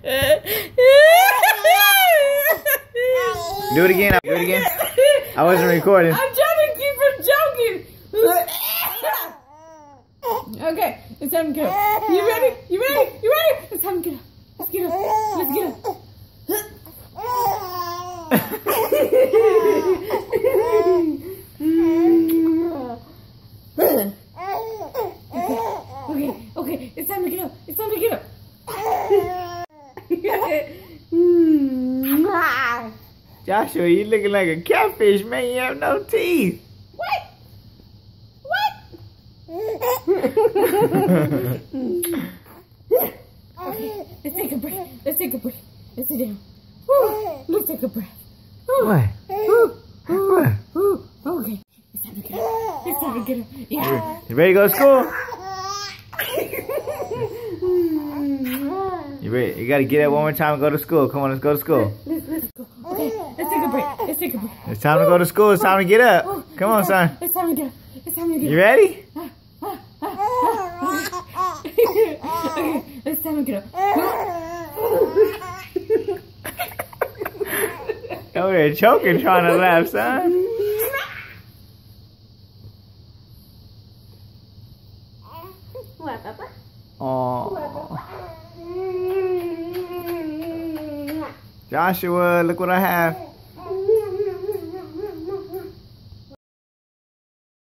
Do it again. Do it again. I wasn't recording. I'm trying to keep from joking. okay, it's time to go. You ready? You ready? You ready? It's time to get up. Let's get up. Let's get up. okay, okay, it's time to get up. It's time to get up. Hmm. Joshua, you looking like a catfish, man. You have no teeth. What? What? okay, let's take a breath. Let's take a breath. Let's sit down. Woo, let's take a breath. Woo, What? woo, What? woo. Okay, it's time to get up. It's time to get up. Yeah. You ready to go to school? You ready? You gotta get up one more time and go to school. Come on, let's go to school. Let's, let's go. Okay, let's take a break. Let's take a break. It's time to go to school. It's time to get up. Oh, Come on, son. It's time to get up. It's time to get up. You ready? okay, it's time to get up. Over there choking trying to laugh, son. What, Papa? Oh, Joshua, look what I have.